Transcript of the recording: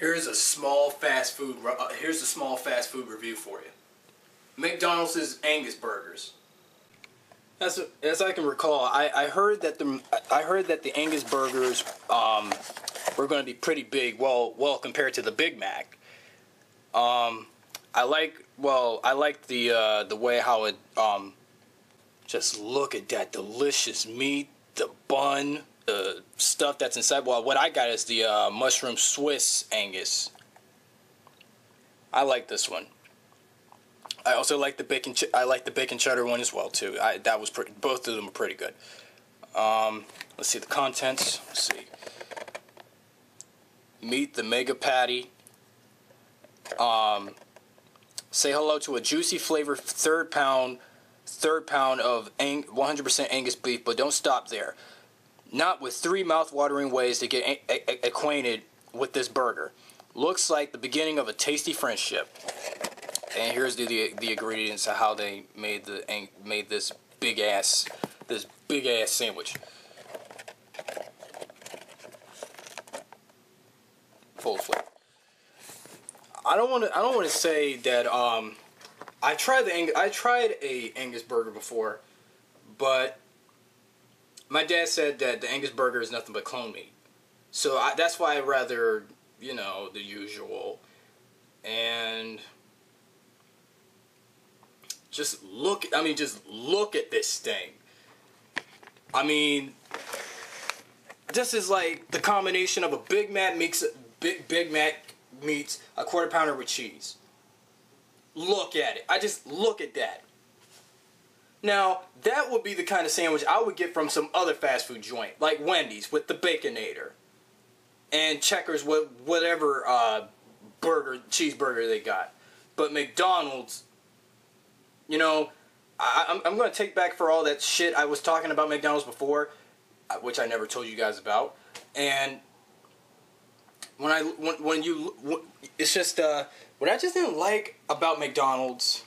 Here's a small fast food. Uh, here's a small fast food review for you. McDonald's Angus burgers. As, as I can recall, I, I heard that the I heard that the Angus burgers um, were going to be pretty big. Well, well compared to the Big Mac. Um, I like well I like the uh, the way how it um, just look at that delicious meat, the bun, the stuff that's inside. Well, what I got is the uh, mushroom Swiss Angus. I like this one. I also like the bacon. I like the bacon cheddar one as well too. I, that was pretty. Both of them are pretty good. Um, let's see the contents. Let's see. Meet the mega patty. Um, say hello to a juicy flavor third pound, third pound of 100% Angus beef, but don't stop there. Not with three mouth-watering ways to get acquainted with this burger. Looks like the beginning of a tasty friendship. And here's the, the, the ingredients of how they made the made this big ass this big ass sandwich. Full flavor. I don't want to. I don't want to say that. Um, I tried the Ang- I tried a Angus burger before, but my dad said that the Angus burger is nothing but clone meat. So I, that's why I rather you know the usual, and just look. I mean, just look at this thing. I mean, this is like the combination of a Big Mac mix, Big Big Mac meets a quarter pounder with cheese. Look at it. I just look at that. Now, that would be the kind of sandwich I would get from some other fast food joint, like Wendy's with the Baconator, and Checkers with whatever uh, burger, cheeseburger they got. But McDonald's, you know, I, am I'm, I'm going to take back for all that shit I was talking about McDonald's before, uh, which I never told you guys about. And when I when, when you when, it's just uh what I just didn't like about McDonald's